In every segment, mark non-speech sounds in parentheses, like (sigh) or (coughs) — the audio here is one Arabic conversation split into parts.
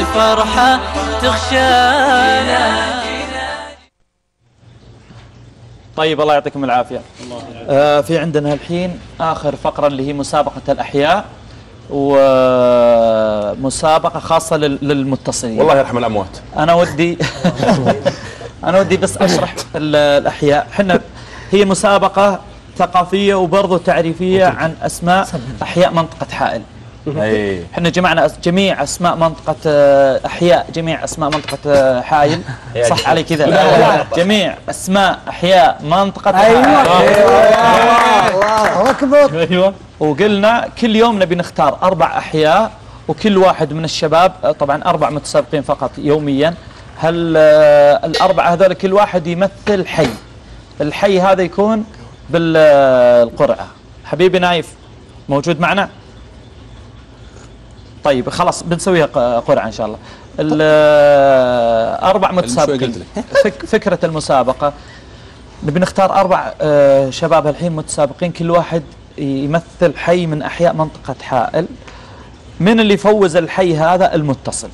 والفرحة تغشانا طيب الله يعطيكم العافية. آه في عندنا الحين آخر فقرة اللي هي مسابقة الأحياء ومسابقة خاصة لل- للمتصلين. والله يرحم الأموات. أنا ودي (laughs) أنا ودي بس أشرح ال- الأحياء. حنا هي مسابقة ثقافية وبرضو تعريفية عن أسماء أحياء منطقة حائل. إحنا جمعنا جميع أسماء منطقة آه، أحياء جميع أسماء منطقة آه، حايل. صح علي كذا. جميع أسماء أحياء منطقة حائل الله أكبر. أيوه. وقلنا كل يوم نبي نختار أربع أحياء وكل واحد من الشباب آه، طبعا أربع متسابقين فقط يوميا. هل الأربعة هذول كل واحد يمثل حي. الحي هذا يكون بالقرعة. حبيبي نايف موجود معنا؟ طيب خلاص بنسويها قرعة إن شاء الله. الاربع متسابقين (laughs) فك فكرة المسابقة. نبي نختار أربع آه، شباب الحين متسابقين. كل واحد يمثل حي من أحياء منطقة حائل. من اللي يفوز الحي هذا؟ المتصل.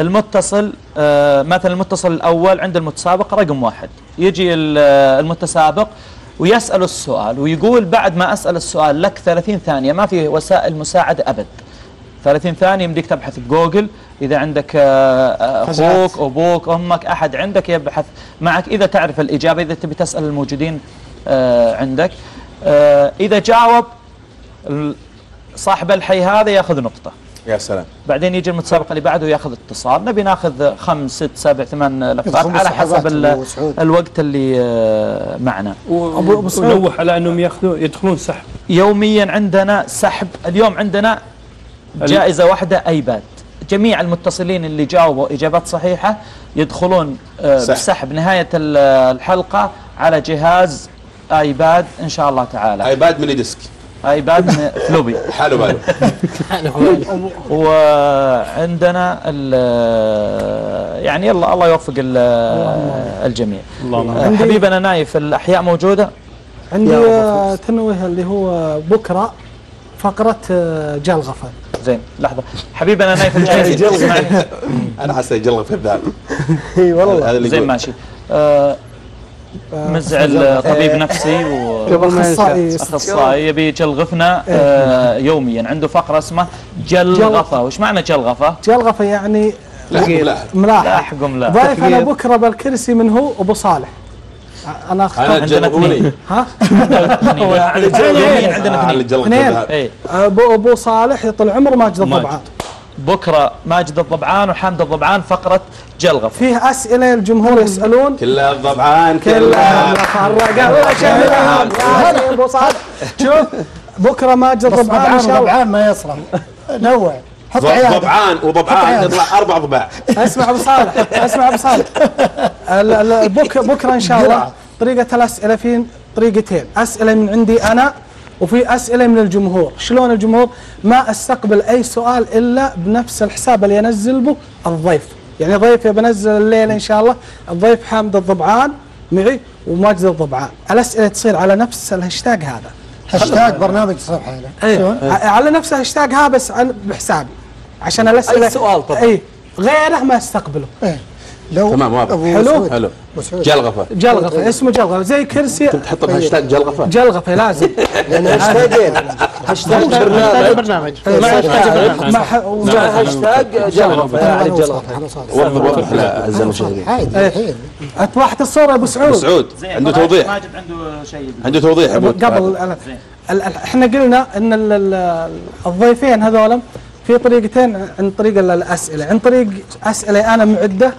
المتصل آه، مثلا المتصل الأول عند المتسابق رقم واحد. يجي ال- المتسابق ويسأل السؤال ويقول بعد ما أسأل السؤال لك 30 ثانية ما في وسائل مساعدة أبد. 30 ثانية يمديك تبحث بجوجل. إذا عندك آه، آه، أخوك أبوك أمك أحد عندك يبحث معك. إذا تعرف الإجابة إذا تبي تسأل الموجودين آه، عندك. إذا جاوب صاحب الحي هذا يأخذ نقطة. يا سلام. بعدين يجي المتسابق اللي بعده يأخذ اتصال. نبي ناخذ خمس ست سبع ثمان لفات على حسب. الوقت اللي معنا. ونوح على أنهم ياخذون يدخلون سحب. يوميا عندنا سحب. اليوم عندنا جائزة واحدة iPad. جميع المتصلين اللي جاوبوا إجابات صحيحة يدخلون آه، سحب. بسحب نهاية ال- الحلقة على جهاز iPad إن شاء الله تعالى. iPad mini disk. أيباد من فلوبي. (laughs) حاله باله (laughs) وعندنا ال- يعني يلا الله يوفق ال- الجميع. اللهم آه، حبيبنا نايف الأحياء موجودة؟ عندي يا آه، تنويه اللي هو بكرة فقرة آه، جلغفه زين لحظة. حبيبنا نايف الجميع (laughs) اسمعني. أنا حاسه يجلغ في الذات. (laughs) إي والله. زين. ماشي. آه، مزعل طبيب نفسي قبل (laughs) ما أخصائي. واخصائي يبي يجلغفنا آه، يوميا. عنده فقرة اسمها جلغفة. وش معنى جلغفة؟ جلغفة يعني ملاحق. لاحقهم لا ضايف أنا بكرة بالكرسي من هو أبو صالح. أنا أنا اختار عندنا جلغوني ها؟ يوميا عندنا اثنين. اثنين. الذات. اي ابو أبو صالح يطول عمره ماجد الضبعان. بكرة ماجد الضبعان وحامد الضبعان فقرة جلغفه فيه أسئلة الجمهور يسألون. كلها الضبعان كلها. فرق الله شملهم يا أبو صالح. شوف بكرة ماجد الضبعان ان شاء الله ما يصرف نوع. ضبعان وضبعان يطلع أربع ضباع. اسمع أبو صالح اسمع أبو صالح. ال- ال- بك بكرة إن شاء الله طريقة الأسئلة في طريقتين. أسئلة من عندي أنا وفي أسئلة من الجمهور. شلون الجمهور؟ ما أستقبل أي سؤال إلا بنفس الحساب اللي ينزل به الضيف. يعني ضيفي بنزل الليلة إن شاء الله الضيف حامد الضبعان معي وماجد الضبعان. الأسئلة تصير على نفس الهاشتاج هذا. هاشتاج برنامج صفحة هذا أيوه على نفس الهاشتاج هذا بس عن بحسابي. عشان الاسئله أي سؤال طبعا. أي غيره ما أستقبله. إيه. لو تمام، واضح. حلو. حلو. جلغفة. جلغفة اسمه جلغفة. زي كرسي تحط بهاشتاج جلغفة؟ جلغفة لازم. (laughs) لأن هاشتاجين هاشتاج برنامج. ما هاشتاج جلغفة. أبو جلغفة. وضح وضح. لاعزائي المشاهدين. عادي. إيه. الحين اتوحت الصورة يا أبو سعود. أبو سعود عنده توضيح. ماجد عنده شيء. عنده توضيح قبل إحنا قلنا إن ال- ال- الضيفين هذول في طريقتين عن طريق ال- الأسئلة. عن طريق أسئلة أنا معدة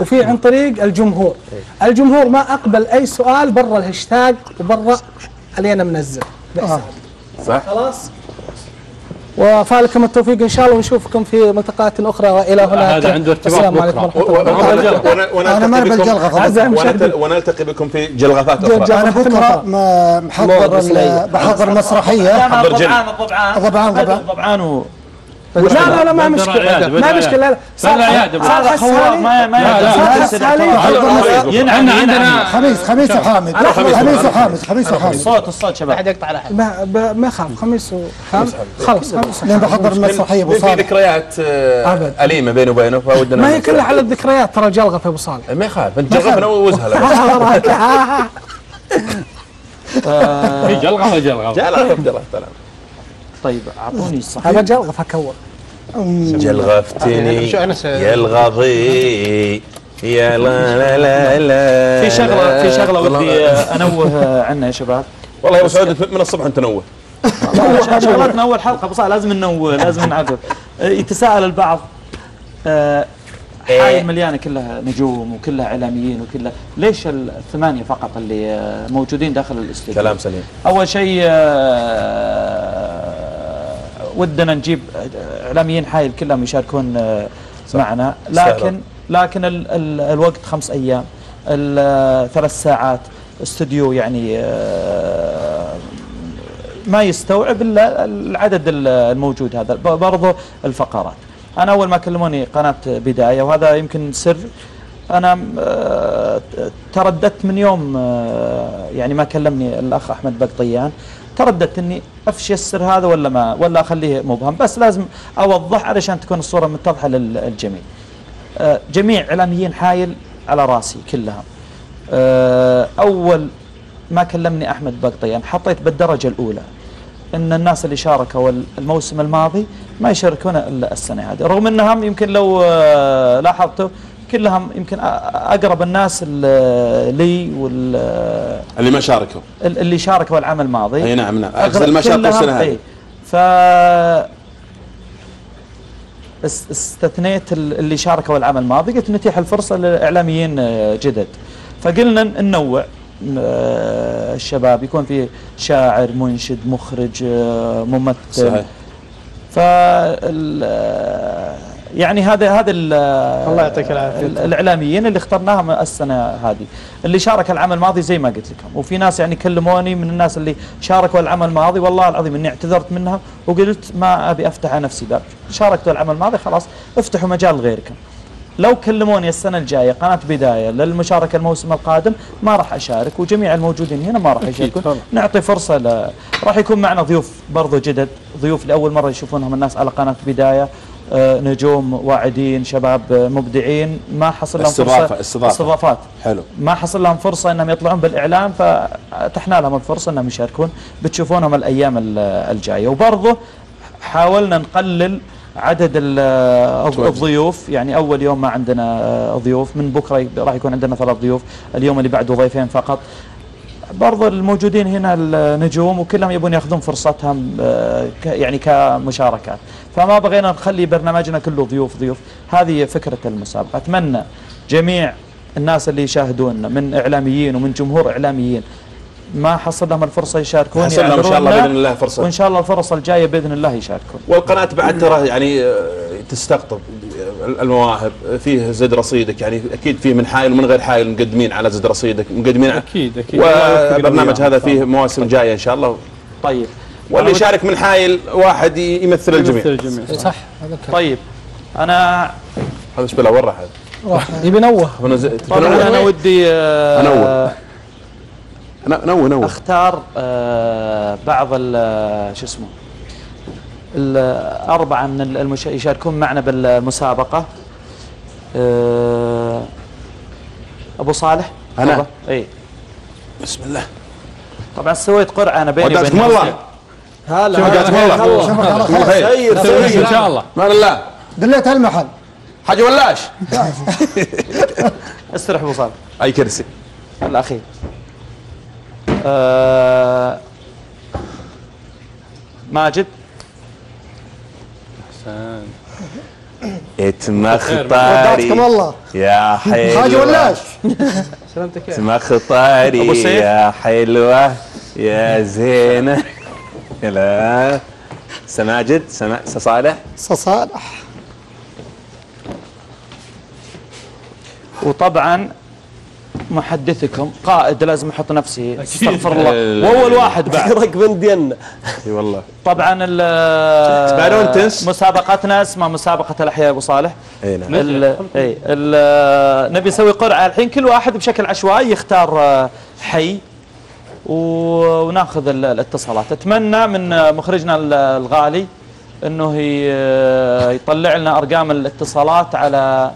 وفي عن طريق الجمهور. الجمهور ما أقبل أي سؤال برا الهاشتاج وبرا اللي أنا منزل بحساب. صح. خلاص؟ وفالكم التوفيق إن شاء الله ونشوفكم في ملتقيات أخرى وإلى هنا هذا عنده ارتباط السلام عليكم. ورحمة الله ونلتقي بكم في جلغفات جل- أخرى. بكرة ما- محضر بحضر مسرحية. الضبعان حضر جن. لا لا لا ما مشكلة. ما. مشكلة. لا. هذا خواف ما ما لا، لا، لا، لا، لا،. لا، عندنا ينعم. خميس خميس وحامد خميس وحامد خميس وحامد الصوت الصوت شباب. أحد يقطع على احد ما ما يخاف خميس وخمس خلاص خمس لين بحضر المسرحيه أبو في صالح. ذكريات آه، أبد. أليمة بيني وبينه فودنا ما هي كلها على الذكريات ترى جلغة في أبو صالح. ما يخالف. أنت نوزها له في جاء لا عبد الله تعالى طيب أعطوني الصحيح هذا جلغه فكور جلغفتني؟ يا الغضي يا لا لا لا لا. في شغله في شغلة ودي أنوه عنها يا شباب. والله يا أبو سعود من الصبح أنت نوه. شغلتنا اول حلقه بصراحه لازم ننوه لازم نعقب. آه، يتساءل البعض آه، حايل مليانة كلها نجوم وكلها إعلاميين وكلها. ليش الثمانية فقط اللي آه، موجودين داخل الاستوديو؟ كلام سليم. أول شيء آه، ودنا نجيب اعلاميين حايل كلهم يشاركون آه، معنا. لكن لكن ال ال الوقت خمس أيام. ال- ثلاث ساعات. استوديو يعني آه، ما يستوعب إلا العدد ال- الموجود هذا ب- برضو الفقرات. أنا أول ما كلموني قناة بداية وهذا يمكن سر. أنا آه، ترددت من يوم آه، يعني ما كلمني الأخ أحمد بقطيان. ترددت إني أفشي السر هذا ولا ما ولا أخليه مبهم. بس لازم أوضح علشان تكون الصورة متضحة للجميع. آه، جميع إعلاميين حايل على رأسي كلهم آه، أول ما كلمني أحمد بقطيان حطيت بالدرجة الأولى. إن الناس اللي شاركوا الموسم الماضي ما يشاركون إلا السنة هذه. رغم إنهم يمكن لو آه، لاحظتوا كلهم يمكن أقرب الناس ال- لي وال اللي ما شاركوا. اللي شاركوا العام الماضي. أي نعم نعم. اللي ما شاركوا السنة هذه. إيه. ف اس- استثنيت ال- اللي شاركوا العام الماضي. قلت نتيح الفرصة لإعلاميين آه، جدد. فقلنا ننوع. آه، الشباب يكون في شاعر منشد مخرج آه، ممثل. صحيح. يعني هذا هذا ال- الله يعطيك العافية. ال- الإعلاميين اللي اخترناهم السنة هذه. اللي شارك العام الماضي زي ما قلت لكم. وفي ناس يعني كلموني من الناس اللي شاركوا العام الماضي والله العظيم إني اعتذرت منها وقلت ما أبي أفتح على نفسي باب. شاركتوا العام الماضي خلاص افتحوا مجال لغيركم لو كلموني السنة الجاية قناة بداية للمشاركة الموسم القادم ما راح أشارك وجميع الموجودين هنا ما راح يشاركون. نعطي فرصة ل... راح يكون معنا ضيوف برضو جدد ضيوف لأول مرة يشوفونهم الناس على قناة بداية. آه، نجوم واعدين شباب آه، مبدعين. ما حصل لهم استضافة- فرصه استضافة. استضافات. حلو. ما حصل لهم فرصة إنهم يطلعون بالإعلام فأتحنا لهم الفرصة إنهم يشاركون. بتشوفونهم الأيام ال- الجاية. وبرضه حاولنا نقلل عدد. الضيوف. يعني أول يوم ما عندنا آه، ضيوف. من بكرة راح يكون عندنا ثلاث ضيوف. اليوم اللي بعده ضيفين فقط. برضو الموجودين هنا النجوم وكلهم يبون ياخذون فرصتهم آه، يعني كمشاركات. فما بغينا نخلي برنامجنا كله ضيوف ضيوف. هذه فكرة المسابقة. أتمنى جميع الناس اللي يشاهدوننا من إعلاميين ومن جمهور إعلاميين ما حصل لهم الفرصة يشاركون حصل لهم إن شاء الله بإذن الله فرصة. وإن شاء الله الفرص الجاية بإذن الله يشاركون. والقناة بعد ترى يعني آه، تستقطب. المواهب فيه زد رصيدك يعني أكيد فيه من حايل ومن غير حايل مقدمين على زد رصيدك مقدمين أكيد أكيد. والبرنامج هذا فيه مواسم جاية إن شاء الله. طيب. واللي يشارك من حايل واحد يمثل الجميع يمثل الجميع. صح. هذا الكلام طيب أنا هذا إيش بلا وين راح؟ يبي نوه. طبعا أنا ودي آه، أنور. ن- نو نو أختار آه، بعض ال- شو اسمه الأربعة من المش... يشاركون معنا بالمسابقة. آه، أبو صالح؟ أنا؟ إي. بسم الله. طبعا سويت قرعة أنا بيني وبين الله هلا ودعتكم الله شوفك على خير. خير. سوي إن شاء الله. مان الله دليت المحل. حاج ولاش. (laughs) استرح أبو صالح. أي كرسي. الأخير آه، ماجد؟ اتمخ ودعتكم الله. يا حلوة. حاج ولاش سلامتك يا. اتمخ طاري أبو سيف. يا حلوة. يا زينة. يلا. سماجد سما صالح؟ صالح. وطبعا محدثكم. قائد لازم أحط نفسي استغفر الله. واول واحد بعد. ركب دينا (laughs) إي والله. طبعا؟ مسابقتنا اسمها مسابقة الأحياء أبو صالح. أي نعم. أي نبي نسوي قرعة. الحين كل واحد بشكل عشوائي يختار آه، حي. وناخذ ال- الاتصالات. أتمنى من آه، مخرجنا ال- الغالي إنه يطلع لنا أرقام الاتصالات على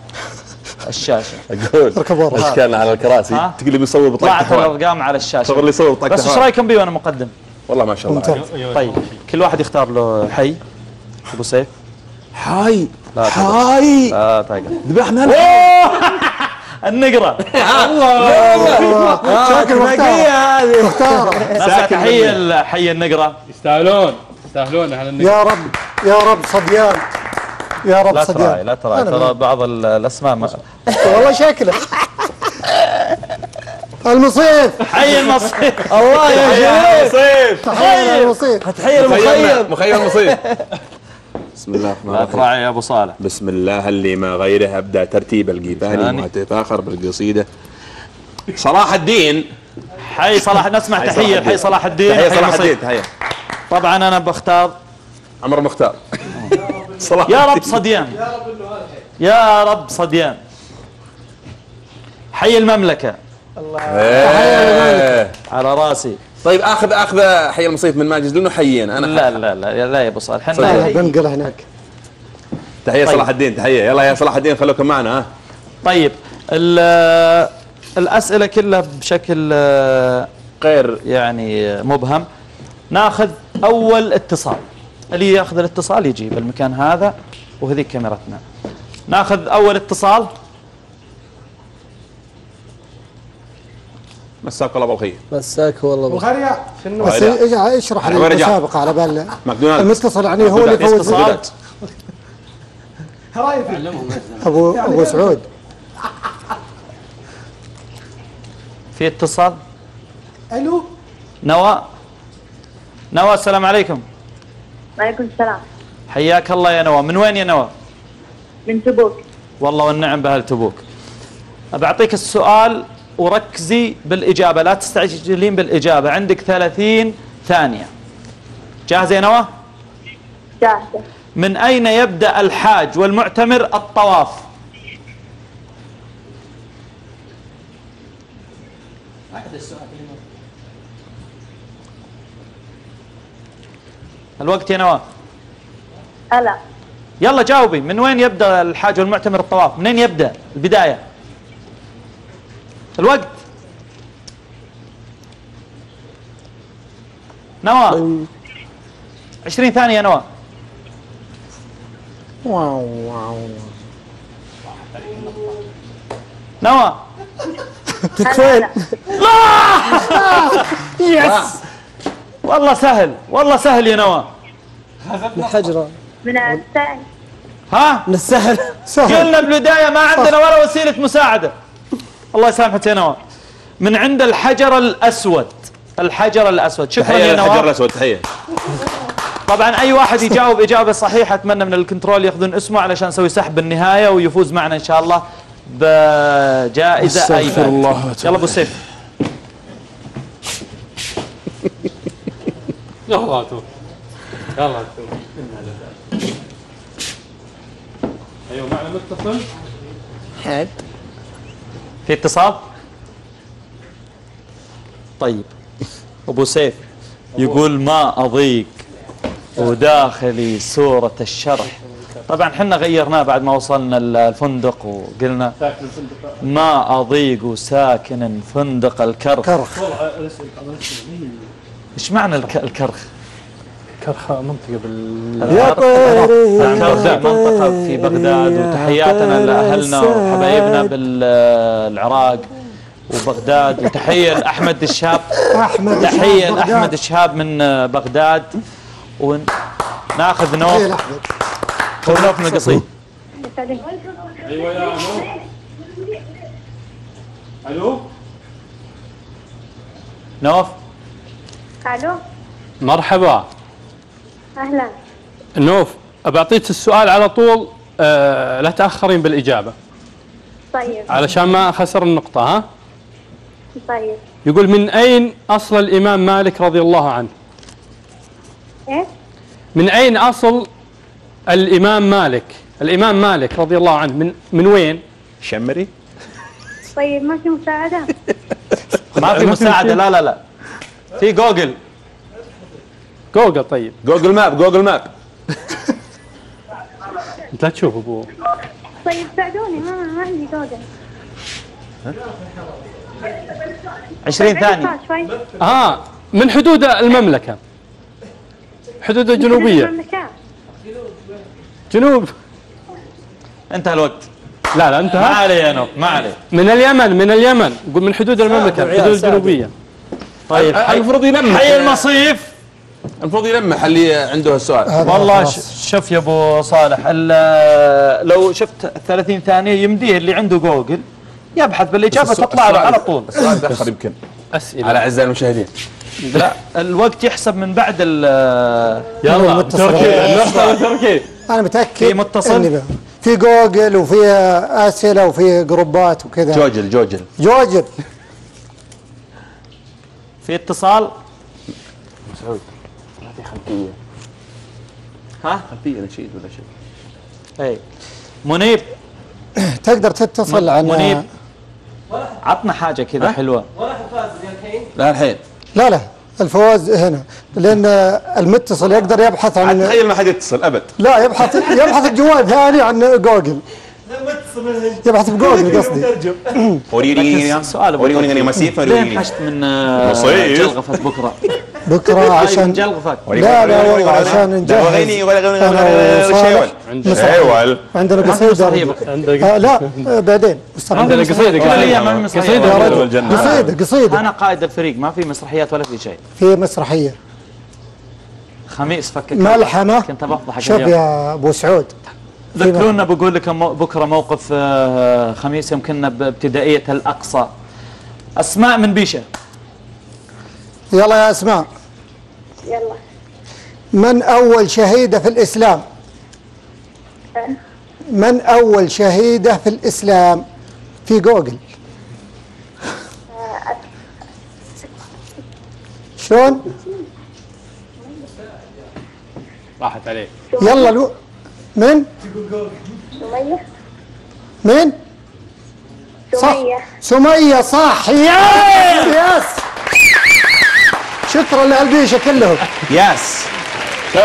الشاشة. أقول. اركب ورا. اشكالنا على الكراسي؟ لي بيصور بطاقة طلعت الأرقام على الشاشة. صور لي صور بطاقة بس إيش رأيكم بي وأنا مقدم؟ والله ما شاء الله. طيب كل واحد يختار له حي. أبو سيف. حاي لا. حاي لا تقدر ذبحنا (laughs) النقرة. شاكر مختار. مختار. (laughs) نسمع تحية لحي النقرة. يستاهلون يستاهلون على النقل يا رب يا رب صديان يا رب لا تراعي لا تراعي. ترى بعض ال- الأسماء ما (laughs) والله شكله. المصيف. حي المصيف. الله يا شيخ مصيف تحية المصيف تحيه المخيم مخيم مصيف بسم الله الرحمن لا الرحيم. تراعي يا أبو صالح. بسم الله اللي ما غيره أبدأ ترتيب القيفاني ثاني. واتفاخر بالقصيدة. صلاح الدين. حي صلاح نسمع حي تحية. صلاح لحي صلاح الدين. حي صلاح المصيف. الدين تحية. طبعا أنا بختار. عمر مختار. (laughs) يا رب. صديان. يا رب صديان. حي المملكة. إيه. على راسي. طيب آخذ آخذ حي المصيف من ماجد. لأنه حيين. أنا لا لا لا لا يا أبو صالح إحنا بنقل هناك. تحية طيب. صلاح الدين تحية. يلا يا صلاح الدين خلوكم معنا ها. طيب. ال- الأسئلة كلها بشكل آه، غير. يعني مبهم. ناخذ أول اتصال. اللي ياخذ الاتصال يجي بالمكان هذا وهذه كاميرتنا. ناخذ أول اتصال. مساك الله بالخير مساك والله بالخير. الغرياء في النور بس اشرح لي؟ المسابقة على بال ماكدونالدز. المتصل يعني هو اللي اتصال ابو أبو سعود. في اتصال. ألو؟ نوى نوى السلام عليكم. وعليكم السلام. حياك الله يا نوى. من وين يا نوى؟ من تبوك. والله والنعم بأهل تبوك. بعطيك السؤال وركزي بالإجابة. لا تستعجلين بالإجابة. عندك 30 ثانية. جاهزة يا نوى؟ جاهزة. من أين يبدأ الحاج والمعتمر الطواف؟ الوقت يا نوى هلا. يلا جاوبي من وين يبدأ الحاج والمعتمر الطواف؟ منين يبدأ؟ البداية. الوقت. نوى 20 ثانية يا نوى واو واو. نوى (laughs) هلا هلا. (laughs) والله سهل والله سهل يا نوى. من حجره من السعي ها؟ من السهل. سهل. قلنا بالبداية ما عندنا ولا وسيلة مساعدة. الله يسامحك يا نوى. من عند الحجر الأسود. الحجر الأسود. شكرا يا نوى. الأسود تحية. طبعا أي واحد يجاوب إجابة صحيحة أتمنى من الكنترول يأخذون اسمه علشان نسوي سحب بالنهاية ويفوز معنا إن شاء الله بجائزة iPad الله يلا أبو سيف. (laughs) يلا تو. يلا أيوه معنا متصل؟ في اتصال؟ طيب. أبو سيف يقول ما أضيق وداخلي صورة الشرح. طبعا حنا غيرناه بعد ما وصلنا الفندق وقلنا ما أضيق ساكن فندق الكرخ. كرخ إيش معنى الك- الكرخ؟ كرخة منطقة بال الكرخ الكرخ منطقة في بغداد وتحياتنا لأهلنا وحبايبنا بالعراق وبغداد. وتحية لأحمد الشاب. أحمد تحية بغداد. لأحمد الشهاب من بغداد. وناخذ نوف لاحمد ونوف من القصيم أيوه يا ألو؟ نوف ألو. مرحبا. أهلا. نوف بعطيك السؤال على طول آه لا تأخرين بالإجابة. طيب. علشان ما أخسر النقطة ها؟ طيب. يقول من أين أصل الإمام مالك رضي الله عنه؟ إيه؟ من أين أصل الإمام مالك؟ الإمام مالك رضي الله عنه من من وين؟ شمري. طيب ما في مساعدة؟ (laughs) ما في (laughs) مساعدة. لا لا لا. في Google. Google طيب. Google Map Google Map. انت لا تشوف أبوه. طيب ساعدوني ما ما عندي جوجل. 20 ثانية شوي. آه من حدود المملكة. حدود الجنوبية. جنوب. انتهى الوقت. لا لا انت ما عليه يا نوف ما عليه من اليمن من اليمن. قول من حدود المملكة الحدود الجنوبية. طيب حي, المفروض يلمح حي المصيف. المفروض يلمح اللي عنده السؤال والله شوف يا أبو صالح ال- لو شفت 30 ثانية يمديه اللي عنده جوجل يبحث بالإجابة تطلع له على طول. السؤال تاخر يمكن. أسئلة. على أعزائي المشاهدين. لا الوقت يحسب من بعد ال يلا. متصل. تركي تركي. أنا متأكد في متصل؟ في جوجل وفي أسئلة وفي جروبات وكذا. جوجل جوجل. جوجل. في اتصال. ها؟ خلفية نشيد ولا شيء. اي منيب. (coughs) تقدر تتصل عن منيب. عطنا حاجة كذا حلوة. لا الحين. لا لا الفواز هنا لأن المتصل يقدر يبحث عن تخيل ما حد يتصل أبد. لا يبحث يبحث الجوال ثاني عن جوجل. يبحث بجوجل (laughs) قصدي. وريني (laughs) سؤال وريني. مسيف وريني انحشت من آه،. جلغفة بكرة؟ (laughs) بكرة عشان عشان جلغفة. لا لا والله عشان نجهز. غني ولا غني شيول عندنا ما في قصيدة. آه لا آه بعدين. عندنا والجنة. قصيدة. قصيدة. أنا قائد الفريق ما في مسرحيات ولا في شيء. في مسرحية. خميس فكك. ملحمة. كنت بفضحك شوف يا أبو سعود. ذكرونا بقول لكم مو- بكرة موقف آه، خميس يمكننا بابتدائية الأقصى. أسماء من بيشة. يلا يا أسماء. يلا. من أول شهيدة في الإسلام؟ من أول شهيدة في الإسلام؟ في جوجل. شلون؟ راحت عليك. يلا لو من سمية. من صح. سمية. سمية صح. yes! yes! شكرا لهالبيشة كلهم. يس. (laughs)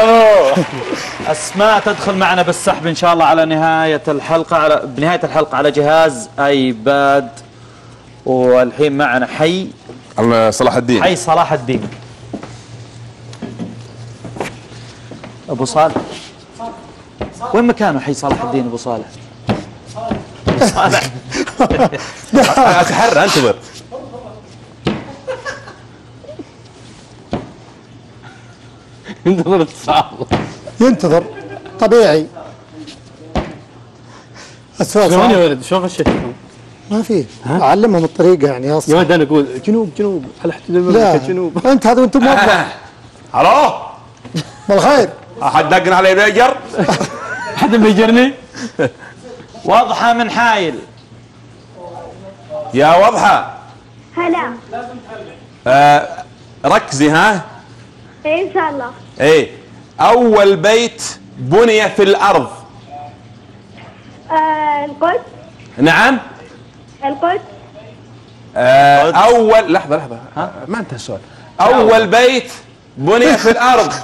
أسماء تدخل معنا بالسحب إن شاء الله على نهاية الحلقة على بنهاية الحلقة على جهاز آيباد. والحين معنا حي. صلاح الدين. حي صلاح الدين. أبو صالح. وين مكانه حي صلاح الدين أبو صالح؟ صالح اتحرى انتظر انتظر اتصال ينتظر طبيعي. السؤال شلون يا ولد؟ شلون غشيتهم؟ ما في. أعلمهم الطريقة يعني يا أصلا. ولد أنا أقول جنوب جنوب على حدود لا. المملكة جنوب. أنت هذا وانت موظف ألو (laughs) بالخير أحد دقن علي بيجر؟ (laughs) حد بيجرني؟ واضحة من حايل. يا وضحه هلا. آه ركزي ها؟ إيه إن شاء الله. إيه. أول بيت بني في الأرض. آه القدس. نعم. القدس. آه أول لحظة لحظة. ها؟ ما انتهى السؤال أول بيت بني في الأرض. (laughs) (laughs)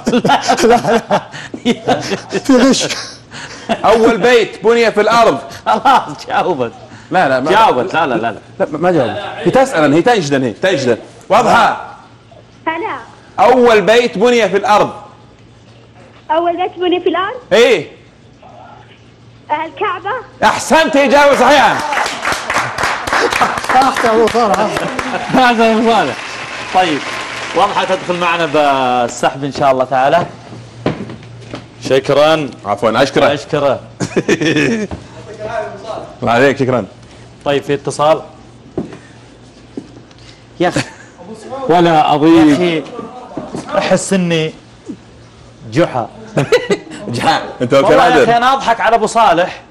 (laughs) في غش أول بيت بني في الأرض. خلاص جاوبت. لا لا ما جاوبت. لا لا لا, لا. لا ما جاوبت. هي تسأل هي تنجدن هي تنجدن واضحة؟ هلا أول بيت بني في الأرض. أول بيت بني في الأرض؟ إيه. الكعبة؟ أحسنت اجابه صحيحه صح يا أبو صالح. (laughs) هذا ابو صالح. طيب واضحة تدخل معنا بالسحب إن شاء الله تعالى. شكرا. عفوا اشكرك أشكره. الله (laughs) عليك شكرا. طيب في اتصال. يا أخي. ولا يا اضيق أخي. أحس إني جحا. (laughs) جحا. أنت والله يا أخي أنا أضحك على أبو صالح.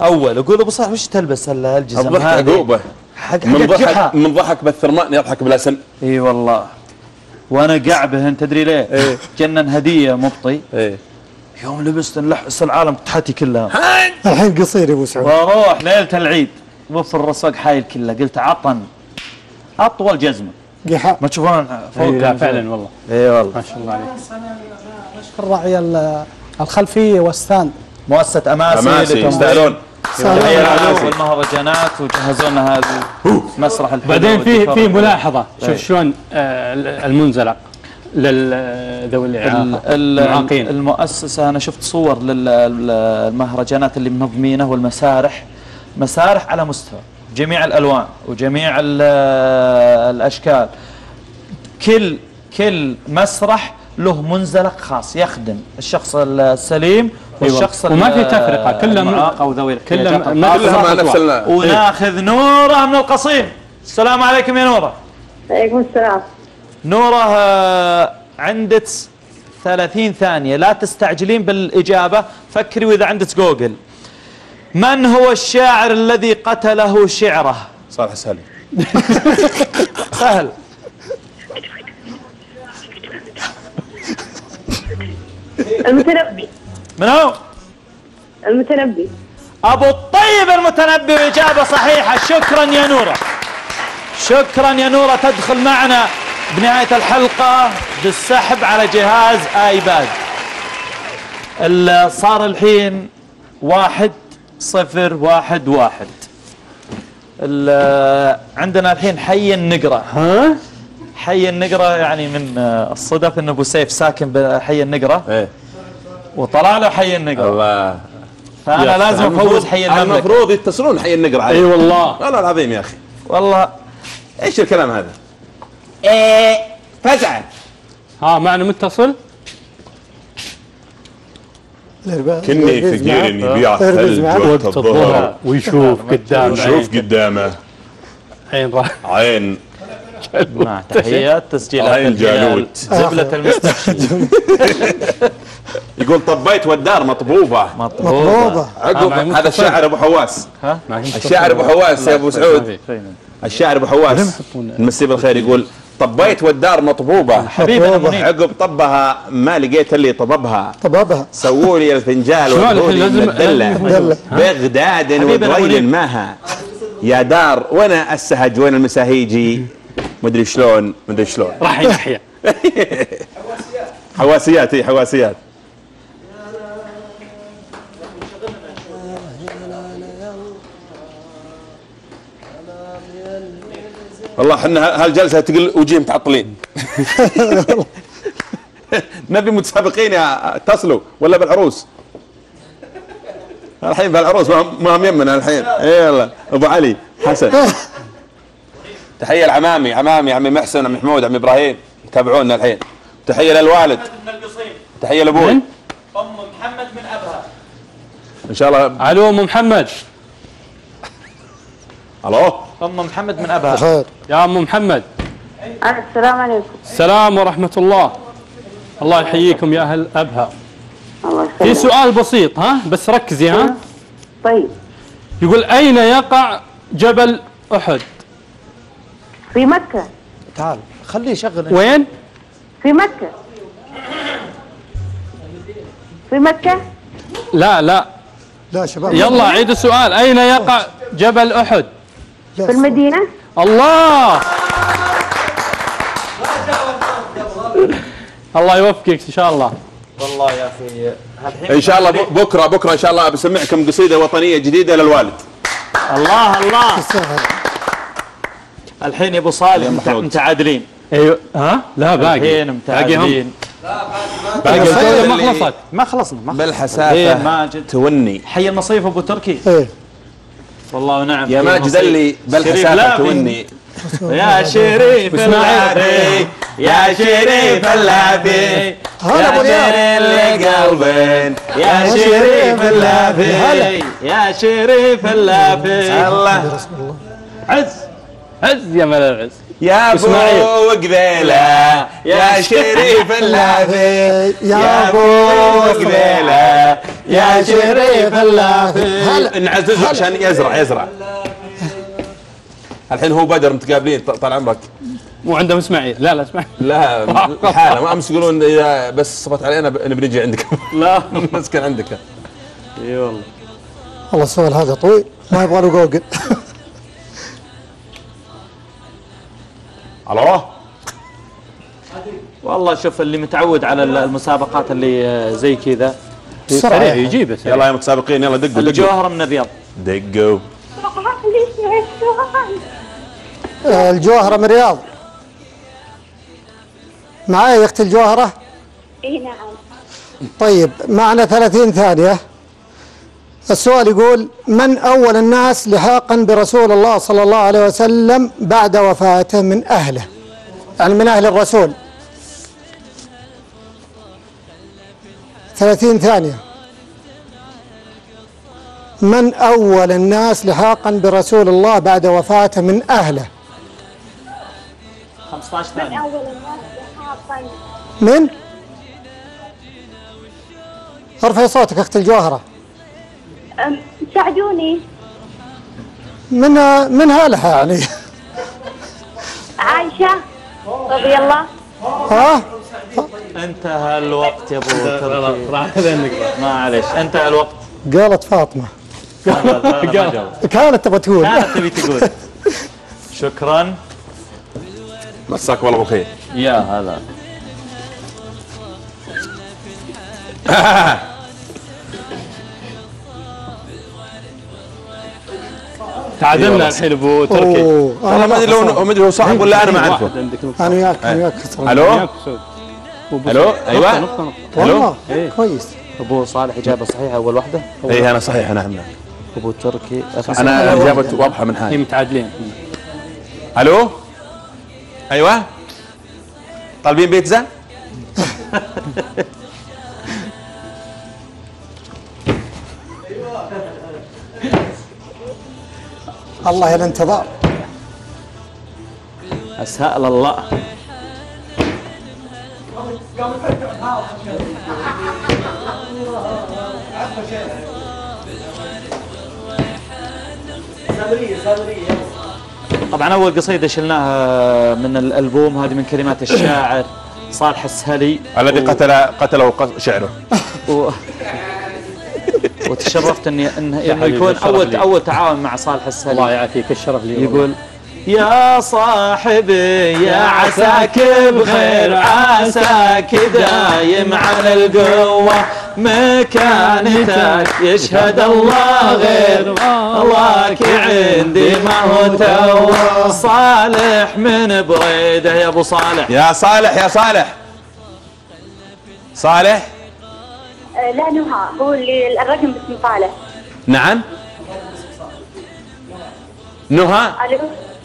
أول أقول أبو صالح وش تلبس ال- الجزم الضحك هذه. عقوبه حق من ضحك من ضحك بالثرمان يضحك بلا سن. إي والله. وأنا قعبهن تدري ليه؟ إيه. جنن هدية مبطي. إيه. يوم لبست نلحس العالم تحتي كلها. الحين قصير يا أبو سعود. وأروح ليلة العيد. وفر الرصاق حايل كله. قلت عطن. أطول جزمة. قحا ما تشوفون فوق اي لا فعلا والله. اي والله. ما شاء الله عليك. الراعي ال- الخلفيه والستاند مؤسسة أماسي أماسي يستاهلون. العلو والمهرجانات وجهزوا لنا هذا مسرح الحلو بعدين في. في ملاحظة. إيه. شوف شلون آه، المنزلق لذوي ال- الإعاقة ال- المعاقين. المؤسسة أنا شفت صور للمهرجانات اللي منظمينه والمسارح مسارح على مستوى جميع الألوان وجميع ال- الأشكال. كل كل مسرح له منزلق خاص يخدم الشخص السليم والشخص وما في تفرقة، كلهم- المعاق أو ذوي كلهم وناخذ نورة من القصيم. السلام عليكم يا نورة. عليكم السلام. نورة آه، عندك 30 ثانية. لا تستعجلين بالإجابة. فكري وإذا عندك جوجل. من هو الشاعر الذي قتله شعره؟ صالح السهلي (laughs) سهل. المتنبي. من هو؟ المتنبي. أبو الطيب المتنبي. وإجابة صحيحة. شكرا يا نورة. شكرا يا نورة. تدخل معنا بنهاية الحلقة بالسحب على جهاز آيباد. ال- صار الحين واحد صفر واحد واحد. ال- عندنا الحين حي النقرة. ها؟ حي النقرة يعني من الصدف إن أبو سيف ساكن بحي النقرة. إيه. وطلع له حي النقرة. الله. فأنا لازم أفوز حي المملكة. المفروض يتصلون حي النقر إي والله. والله العظيم يا أخي. والله. إيش الكلام هذا؟ إيه فزعه ها معنا متصل؟ كني فقير يبيع اركز معاه. ثلج وقت الظهر ويشوف (laughs) قدام وشوف قدامه. عين راح. عين. مع تحيات تسجيلات عين جالوت. زبلة المستشفى. (laughs) يقول طبيت والدار مطبوبة. مطلوبة مطلوبة عقب هذا الشاعر أبو حواس. الشاعر أبو حواس يا أبو سعود. الشاعر أبو حواس. نمسيه بالخير يقول طبيت والدار مطبوبة. حبيبنا منيب عقب طبها ما لقيت اللي طببها. طبابها سووا لي الفنجال وادعوا لي. بغداد منيب. ماها يا دار وين السهج؟ وين المساهيجي؟ مدري شلون مدري شلون. راح يحيى. (laughs) حواسيات اي حواسيات. والله إحنا هالجلسة تقول وجيه متعطلين (laughs) نبي متسابقين يا اتصلوا ولا بالعروس؟ الحين بالعروس ما ما هم يمنا الحين. اي والله أبو علي حسن. (laughs) تحية العمامي عمامي عمي محسن عمي محمود عمي إبراهيم. يتابعونا الحين. تحية للوالد. تحية لأبوي؟ أم محمد من أبها. إن شاء الله. ألو أم محمد. ألو؟ أم محمد من أبها. خير يا أم محمد. السلام عليكم. السلام ورحمة الله. الله يحييكم يا أهل أبها. الله في سؤال بسيط ها؟ بس ركزي ها؟ طيب. يقول أين يقع جبل أحد؟ في مكة. تعال خليه يشغل. وين؟ في مكة. في مكة؟ لا لا. لا شباب. يلا عيد السؤال. أين يقع جبل أحد؟ في المدينة؟ الله! الله يوفقك إن شاء الله. والله يا أخي إن شاء الله بكرة بكرة إن شاء الله بسمعكم قصيدة وطنية جديدة للوالد. الله الله! (laughs) الحين يا أبو صالح. متعادلين. أيوه. ها؟ لا باقي. الحين متعادلين. باقي ما خلصت. ما خلصنا ما خلصنا. بالحسافة الحين ماجد توني. حي المصيف أبو تركي. إيه. والله ونعم يا ماجد. اللي لافي. توني. يا شريف اللافي يا شريف اللافي هلا أبو يا رياض. اللي قلبين. يا شريف اللافي يا شريف اللافي الله. عز. عز يا ملل العز يا أبو. قبيله يا شريف اللافي يا أبو قبيله يا شريف اللافي. هلا. نعززه عشان يزرع يزرع. الحين هو بدر متقابلين ط- طال عمرك. مو عندهم إسماعيل. لا لا إسماعيل. لا (laughs) حاله ما أمس يقولون إذا بس صفت علينا نبي نجي عندك. لا. (laughs) نسكن عندك. إي والله. والله السؤال هذا طويل ما يبغى له جوجل. (laughs) ألو والله شوف اللي متعود على المسابقات اللي آه، زي كذا. سريع يا أخي. يجيبه سريع. يلا يا متسابقين يلا دقوا دقوا. الجوهرة من الرياض. دقوا. آه، الجوهرة من الرياض. معايا يا أختي الجوهرة؟ إي نعم. طيب معنا 30 ثانية. السؤال يقول من أول الناس لحاقا برسول الله صلى الله عليه وسلم بعد وفاته من أهله؟ يعني من أهل الرسول. 30 ثانية. من أول الناس لحاقا برسول الله بعد وفاته من أهله؟ 15 من ثانية أول الناس لحاقا. من؟ ارفعي صوتك أخت الجوهرة. أم، ساعدوني. من من هالها يعني. عائشة رضي الله. ها؟ انتهى الوقت يا أبو ذنك معلش انتهى الوقت. قالت فاطمة. ما. كانت تبغى تقول. كانت تبي تقول. شكرا. مساك والله بالخير يا هذا (laughs) تعادلنا الحين ابو تركي. والله أنا ما أدري لو ما أدري هو صاحب ولا أنا ما أعرفه. أنا وياك أنا وياك. ألو؟ ألو. أيوه. والله إيه. كويس. أبو صالح إجابة صحيحة أول واحدة؟ إي أنا صحيح نعم نعم أبو تركي أنا إجابة واضحة من هي حالي متعادلين. ألو؟ أيوه؟ طالبين بيتزا؟ (laughs) الله يا الانتظار أسهل الله. طبعا أول قصيدة شلناها من الألبوم هذه من كلمات الشاعر صالح السهلي. الذي قتل قتله شعره. و... وتشرفت اني إنه يكون اول لي. أول تعاون مع صالح الله السهلي يعافيك الشرف لي. يقول يا صاحبي يا عساك بخير عساك دايم على القوة مكانتك يشهد الله غير الله عندي ما هو تو صالح من بريدة يا أبو صالح يا صالح يا صالح صالح لا نهى. هو اللي الرقم باسم صالح نعم. نهى؟ ألو؟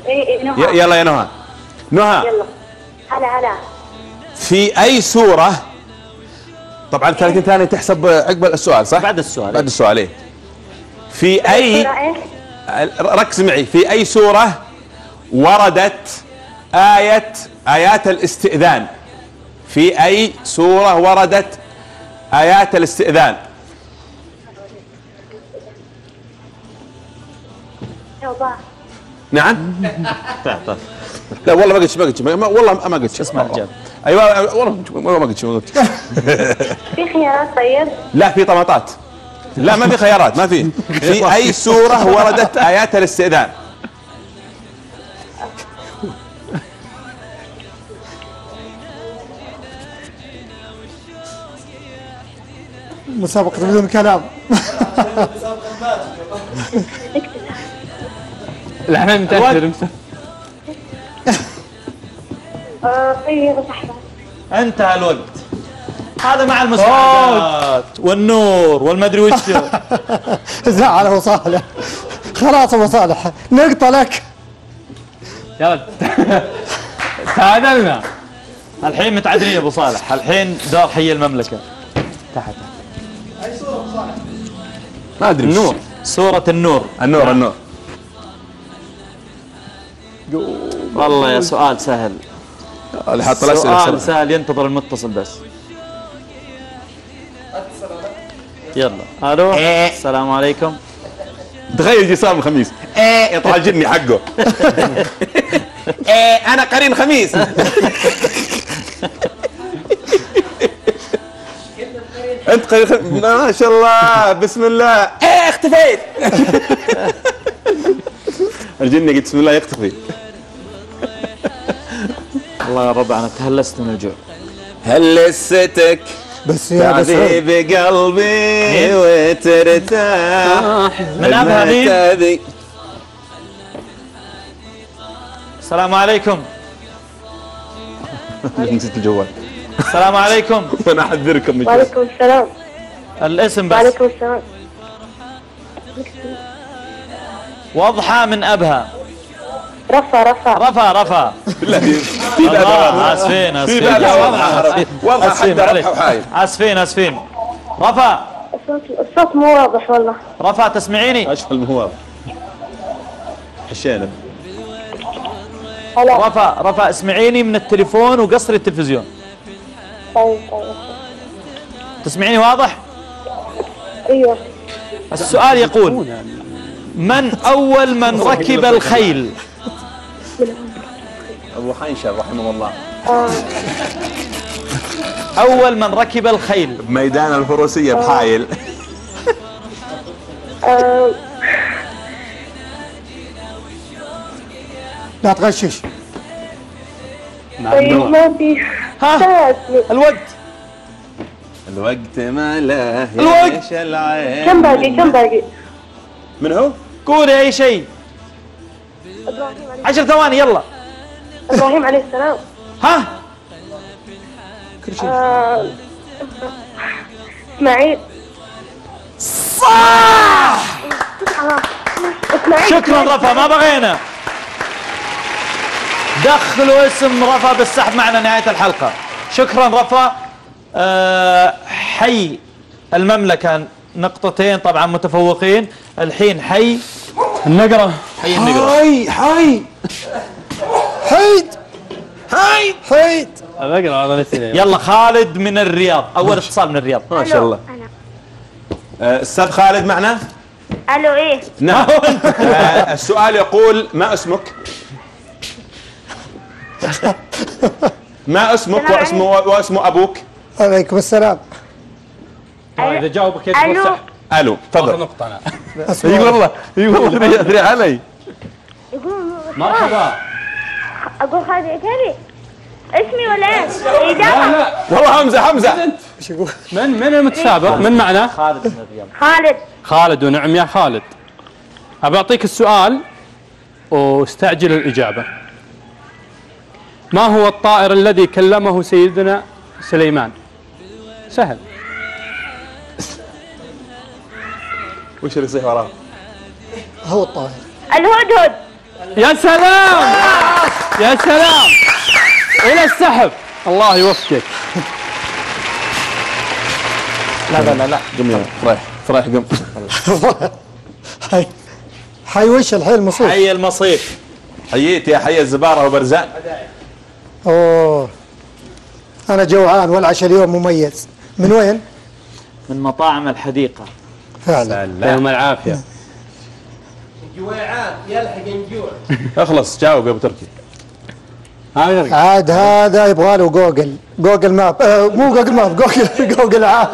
اي اي ي- نهى يلا يا نهى. نهى. يلا. هلا هلا. في أي سورة؟ طبعا 30 ثانية تحسب عقب السؤال صح؟ بعد السؤال. بعد السؤال إيه. في أي إيش؟ ركز معي. في أي سورة وردت آية آيات الاستئذان؟ في أي سورة وردت آيات الاستئذان. نعم؟ (laughs) لا والله ما قلتش ما قلتش ما- والله ما قلتش اسمع الإجابة. أيوه والله ما ما قلتش ما قلتش (laughs) في خيارات طيب؟ لا في طماطات. لا ما في خيارات ما في. (laughs) في أي سورة وردت آيات الاستئذان. مسابقة بدون كلام. لا إحنا متاثر أه، طيب صحبة انتهى الوقت. هذا مع المساعدات والنور والمدري وش (laughs) زعل أبو صالح. خلاص أبو صالح نقطة لك. يلا. (laughs) تعادلنا. الحين متعادلين يا أبو صالح. الحين دور حي المملكة. تحت. ما أدري النور. سورة النور. النور النور. والله يا سؤال سهل. اللي حاط الأسئلة سؤال. سهل ينتظر المتصل بس. يلا. ألو. السلام عليكم. تخيل يجي صار الخميس إيه. يطلع الجني حقه. (laughs) إيه أنا قرين خميس. (laughs) أنت ما شاء الله. بسم الله. إيه اختفيت. الجني قلت بسم الله يختفي. الله يا رب أنا تهلست من الجوع. هلستك. بس يا بس تعذيب قلبي وترتاح. من أبها مين؟ السلام عليكم. (laughs) نسيت الجوال. السلام عليكم. (laughs) أنا أحذركم من. وعليكم السلام. الاسم بس. وعليكم السلام. وضحى من ابها رفع رفع. رفا رفا بالله في في الله لا آسفين في آسفين. آسفين آسفين آسفين رفا الصوت مو واضح والله. رفا تسمعيني؟ اشهر المواضع حشينا. هلا. رفا رفا اسمعيني من التليفون وقصري التلفزيون. طيب طيب تسمعيني واضح؟ أيوه. السؤال يقول من أول من ركب الخيل؟ أبو حنشر رحمه الله. آه. أول من ركب الخيل. بميدان الفروسية بحايل. آه. لا تغشش. طيب ما في ها. الوقت. الوقت ما له الوقت. كم باقي؟ كم باقي؟ من هو؟ قولي أي شيء. إبراهيم عليه عشر ثواني يلا. إبراهيم عليه السلام. ها؟ آه. إسماعيل. صح إسماعيل. شكرا رفا ما بغينا. دخلوا اسم رفا بالسحب معنا نهاية الحلقة. شكرا رفا. أه حي المملكة نقطتين طبعا متفوقين. الحين حي النقرة. حي النقرة. حي حي. حيد. حيد. حيد. النقرة هذا الاثنين يلا خالد من الرياض. أول اتصال من الرياض. ما شاء الله. آه، أستاذ خالد معنا؟ ألو إيه. نعم. (laughs) آه، السؤال يقول ما اسمك؟ (laughs) ما اسمك واسم واسم أبوك؟ عليكم السلام. إذا جاوبك يد ألو؟ ألو تفضل. نقطة أنا. (laughs) إي والله إي والله يدري علي. يقول مرحبا. أقول خالد ايتالي اسمي ولا إيه؟ اجابه والله حمزة حمزة. إيش يقول؟ من من المتسابق؟ من معنا؟ خالد خالد. خالد ونعم يا خالد. أبى أعطيك السؤال وأستعجل الإجابة. ما هو الطائر الذي كلمه سيدنا سليمان؟ سهل. وش اللي يصيح وراه؟ هو الطاهر الهدهد. يا سلام! يا سلام! إلى السحب. الله يوفقك. لا لا لا لا. قم يا فريح. فريح قم. (laughs) حي حي وش الحين المصير حي المصيف. حييت يا حي الزبارة وبرزان. أوه. أنا جوعان والعشاء اليوم مميز. من وين؟ من مطاعم الحديقة. فعلا. يوم العافية. (laughs) اخلص جاوب يا ابو تركي عاد هذا يبغى له جوجل. جوجل map. آه مو جوجل map جوجل جوجل عاد.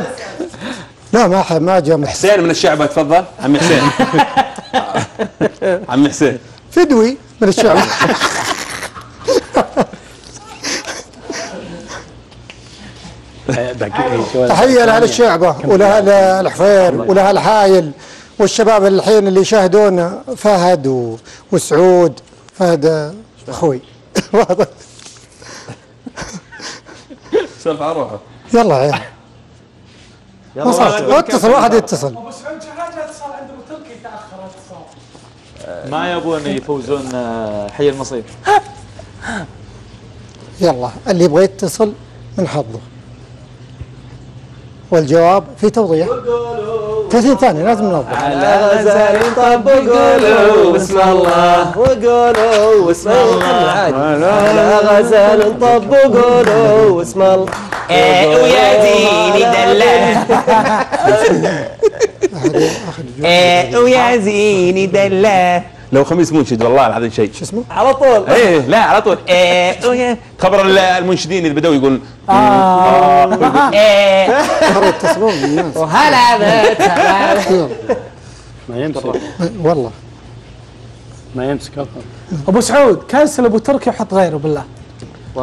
لا ما ح- ما جاء محسن. حسين من الشعبة تفضل. عمي حسين. (laughs) عمي حسين. فدوي من الشعب. (laughs) تحية لأهل الشعبة ولأهل الحفير ولأهل الحايل والشباب الحين اللي يشاهدون فهد و- وسعود. فهد أخوي. سولف على روحه. يلا يا. عيال وصلت اتصل واحد يتصل. ما يبون يفوزون آه، حي المصيف يلا اللي يبغى يتصل من حظه. والجواب في توضيح. 30 ثانية لازم نوضح على غزال طبقوا بسم الله. وقولوا بسم الله. على غزال طبقوا بسم الله. ويا زيني دلع (laughs) ويا زيني دلع لو خميس منشد والله العظيم شيء. شو اسمه؟ على طول. إيه لا على طول. إيه. ويه. خبر ال- المنشدين اللي بدأوا يقول ترى يتصلون بالناس وهلا ما يمسك. والله. ما يمسك. أبو سعود كنسل أبو تركي وحط غيره بالله.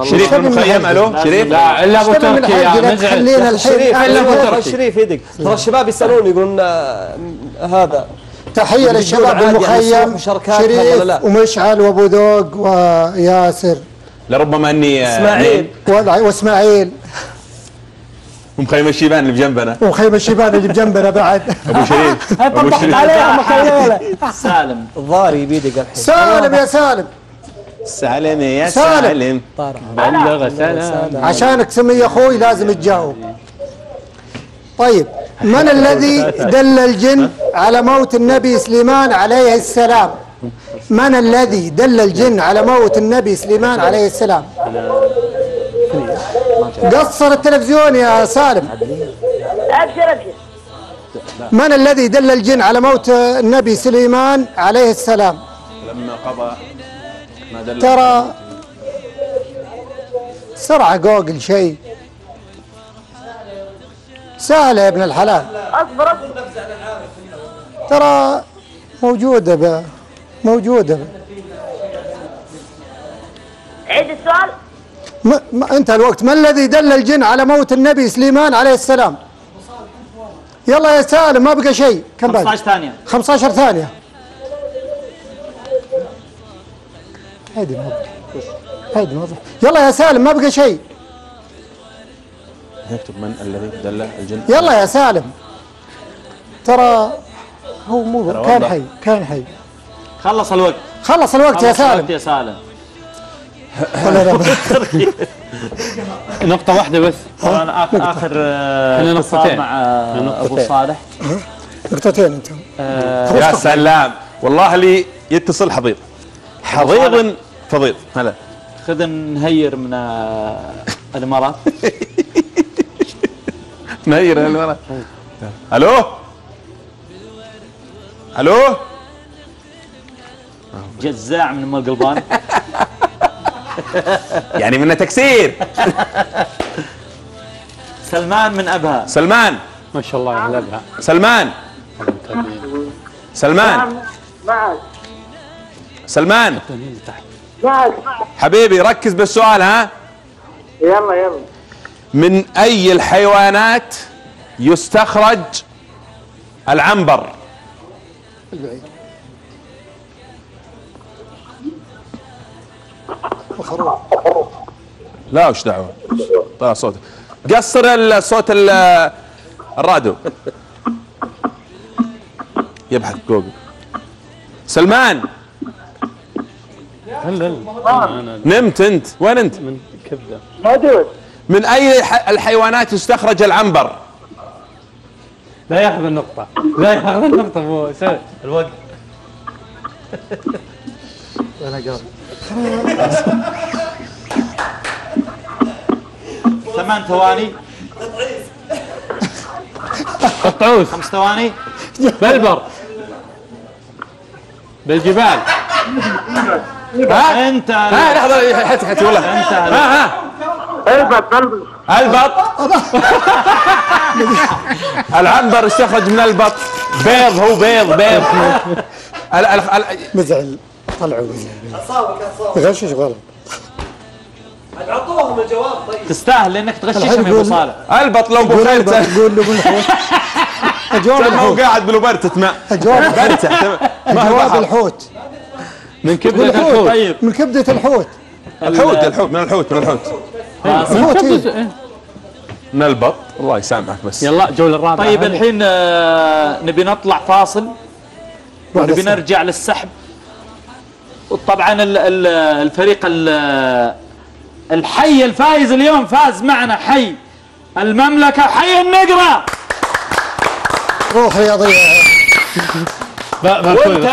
شريف من المخيم ألو؟ شريف؟ لا إلا أبو تركي يا تخلينا الحين. أبو أيوة، تركي. شريف يدك ترى الشباب يسالون يقولون آه، هذا. تحية للشباب يعني المخيم شريف؟ ومشعل وابو ذوق وياسر. لربما أني آه، إسماعيل. والع- وإسماعيل. ومخيم الشيبان اللي بجنبنا. وخيم الشيبان اللي بجنبنا بعد. أبو شريف (laughs) أبو شريف. عليها مخيله (laughs) سالم. الضاري بيدك الحين. سالم يا سالم. سالم يا سالم. سالم. طارق. بلغ سلام. عشانك سمي أخوي لازم تجاوب طيب من الذي دل الجن على موت النبي سليمان عليه السلام؟ من الذي دل الجن على موت النبي سليمان عليه السلام؟ قصر التلفزيون يا سالم. ابشر ابشر من الذي دل الجن على موت النبي سليمان عليه السلام؟ لما قضى ما دل ترى سرعة جوجل شيء. سهلة يا ابن الحلال. أصبر. اصبر ترى موجودة ب... موجودة ب... عيد السؤال. ما... ما... انت الوقت. ما الذي دل الجن على موت النبي سليمان عليه السلام؟ يلا يا سالم ما بقى شيء. كم بعد؟ 15 ثانية. 15 ثانية. هيدي موضوع هيدي موضوع يلا يا سالم ما بقى شيء. يكتب من الذي دل الجن. يلا يا سالم. ترى هو مو كان. حي كان حي. خلص الوقت. خلص الوقت يا خلص الوقت سالم. يا سالم. (laughs) نقطة واحدة بس. طبعا آخر آخر آه، اتصال نقطتين. مع آه، أبو. صالح. نقطتين أنت. يا سلام. والله اللي يتصل حضيض حضيض فضيض هلا. خذ نهير من آه، الإمارات. (laughs) نهير المرة ألو؟ ألو؟ جزاع من أم القلبان. (laughs) يعني منه تكسير. سلمان من أبها. سلمان. ما شاء الله يغلبها سلمان. سلمان. معك سلمان. معك حبيبي ركز بالسؤال ها؟ يلا يلا. من أي الحيوانات يستخرج العنبر؟ لا وش دعوة؟ طلع صوته قصر الصوت ال- الراديو. يبحث جوجل. سلمان. نمت أنت. وين أنت؟ من كبدة. موجود من أي ح- الحيوانات يستخرج العنبر؟ لا ياخذ النقطة. لا ياخذ النقطة أبو سعود الوقت ثمان ثواني؟ قطعوس. خمس ثواني؟ بلبر. بالجبال. ها؟ أنت ها لحظة حتى حتى والله. ها ها. البط البط. البط؟ (laughs) العنبر استخرج من البط. بيض هو بيض بيض. مزعل. طلعوا غشش غلط. اعطوهم الجواب طيب. تستاهل لأنك تغششهم يا أبو صالح. البط لو قول بخيرته قول له هو الحوت قاعد بلوبرتة (laughs) برتة ما هو الجواب بحر. الحوت. من كبدة الحوت. الحوت. طيب. من كبدة الحوت. الحوت الحوت من الحوت من الحوت. الحوت إيه. من البط. الله يسامحك بس. يلا الجولة الرابعة طيب. الحين آه، نبي نطلع فاصل. ونبي. نرجع للسحب. وطبعا ال- ال- الفريق ال- الحي الفايز اليوم فاز معنا حي المملكة حي النقرة. روح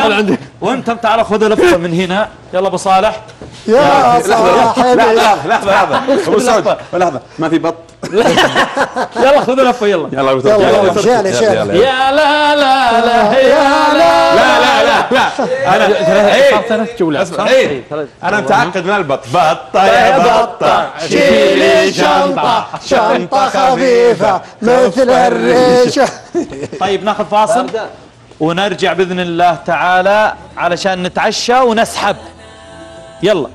خل عندك. وأنتم تعالوا خذوا لفة من هنا. يلا أبو صالح. يا صاحبي. لحظة لحظة لحظة (laughs) أبو سعود لحظة. ما في بط. (laughs) يلا خذوا لفة يلا. يلا يلا. يلا يلا. يا لا لا لا يا لا لا لا. لا لا أنا ثلاث- جولات إيه، ثلاث أنا. متعقد من البط. بطة يا بطة. شيلي شنطة. شنطة. خفيفة مثل الريشة (laughs) طيب ناخذ فاصل. ونرجع بإذن الله تعالى علشان نتعشى ونسحب. يلا.